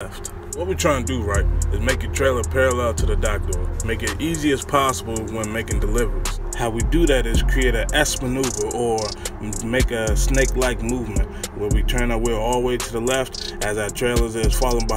left. What we're trying to do, right, is make your trailer parallel to the dock door. Make it easy as possible when making deliveries. How we do that is create an S maneuver or make a snake-like movement where we turn our wheel all the way to the left as our trailer is falling behind